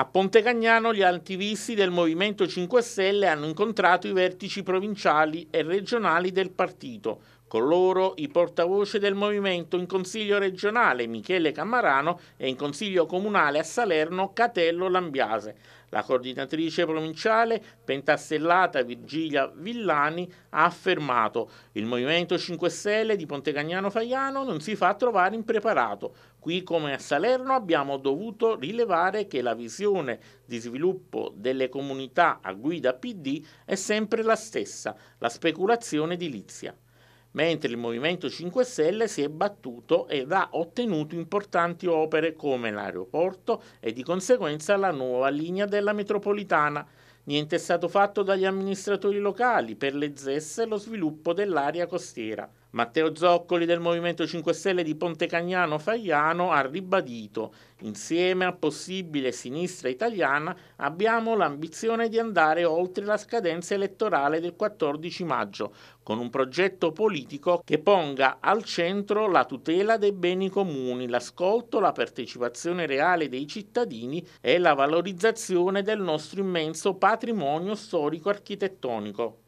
A Ponte Cagnano gli attivisti del Movimento 5 Stelle hanno incontrato i vertici provinciali e regionali del partito. Con loro i portavoce del movimento in Consiglio regionale Michele Camarano e in Consiglio comunale a Salerno Catello Lambiase. La coordinatrice provinciale pentastellata Virgilia Villani ha affermato il Movimento 5 Stelle di Pontecagnano Faiano non si fa trovare impreparato. Qui come a Salerno abbiamo dovuto rilevare che la visione di sviluppo delle comunità a guida PD è sempre la stessa, la speculazione edilizia mentre il Movimento 5 Stelle si è battuto ed ha ottenuto importanti opere come l'aeroporto e di conseguenza la nuova linea della metropolitana. Niente è stato fatto dagli amministratori locali per le ZES e lo sviluppo dell'area costiera. Matteo Zoccoli del Movimento 5 Stelle di Ponte Cagnano Faiano ha ribadito insieme a possibile sinistra italiana abbiamo l'ambizione di andare oltre la scadenza elettorale del 14 maggio con un progetto politico che ponga al centro la tutela dei beni comuni, l'ascolto, la partecipazione reale dei cittadini e la valorizzazione del nostro immenso patrimonio storico architettonico.